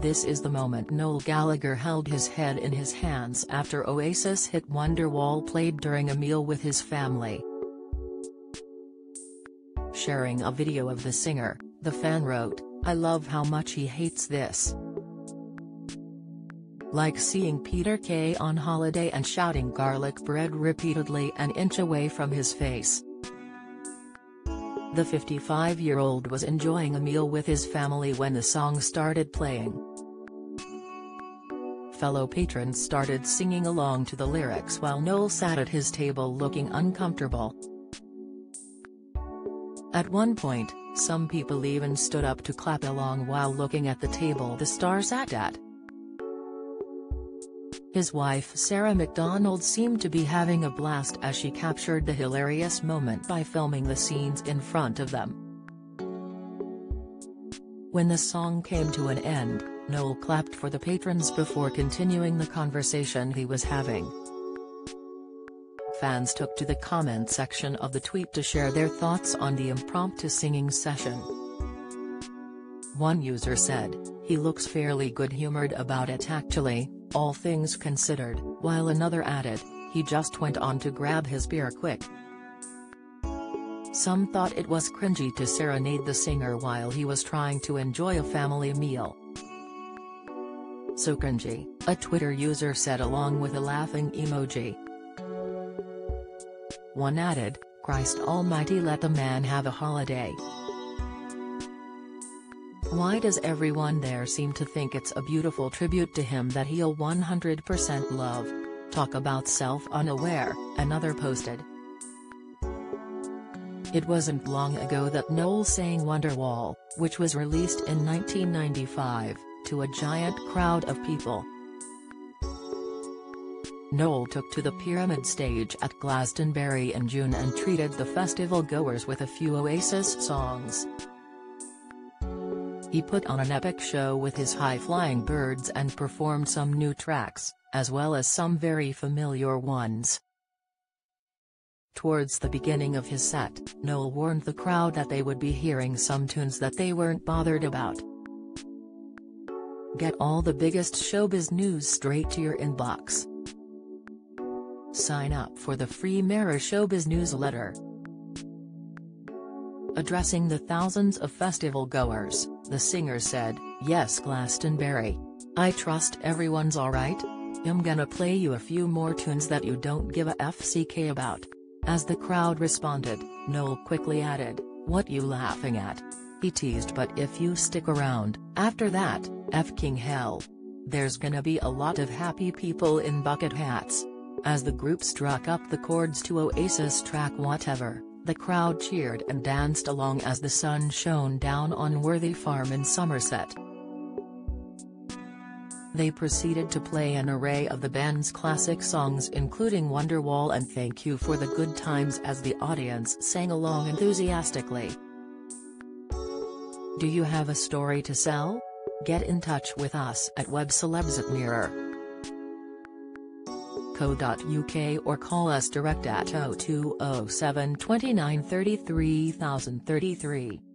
This is the moment Noel Gallagher held his head in his hands after Oasis hit Wonderwall played during a meal with his family. Sharing a video of the singer, the fan wrote, I love how much he hates this. Like seeing Peter Kay on holiday and shouting garlic bread repeatedly an inch away from his face. The 55-year-old was enjoying a meal with his family when the song started playing. Fellow patrons started singing along to the lyrics while Noel sat at his table looking uncomfortable. At one point, some people even stood up to clap along while looking at the table the star sat at. His wife Sara MacDonald seemed to be having a blast as she captured the hilarious moment by filming the scenes in front of them. When the song came to an end, Noel clapped for the patrons before continuing the conversation he was having. Fans took to the comment section of the tweet to share their thoughts on the impromptu singing session. One user said, he looks fairly good-humored about it actually, all things considered, while another added, he just went on to grab his beer quick. Some thought it was cringy to serenade the singer while he was trying to enjoy a family meal. So cringy, a Twitter user said along with a laughing emoji. One added, Christ almighty let the man have a holiday. Why does everyone there seem to think it's a beautiful tribute to him that he'll 100% love? Talk about self-unaware, another posted. It wasn't long ago that Noel sang Wonderwall, which was released in 1995, to a giant crowd of people. Noel took to the Pyramid stage at Glastonbury in June and treated the festival goers with a few Oasis songs. He put on an epic show with his high-flying birds and performed some new tracks, as well as some very familiar ones. Towards the beginning of his set, Noel warned the crowd that they would be hearing some tunes that they weren't bothered about. Get all the biggest showbiz news straight to your inbox. Sign up for the free Mirror Showbiz newsletter. Addressing the thousands of festival goers, the singer said, Yes Glastonbury. I trust everyone's alright? I'm gonna play you a few more tunes that you don't give a FCK about. As the crowd responded, Noel quickly added, What you laughing at? He teased but if you stick around, after that, F King Hell. There's gonna be a lot of happy people in bucket hats. As the group struck up the chords to Oasis track Whatever. The crowd cheered and danced along as the sun shone down on Worthy Farm in Somerset. They proceeded to play an array of the band's classic songs including Wonderwall and Thank You for the Good Times as the audience sang along enthusiastically. Do you have a story to sell? Get in touch with us at webcelebs at Mirror co.uk or call us direct at 0207 29 33 033.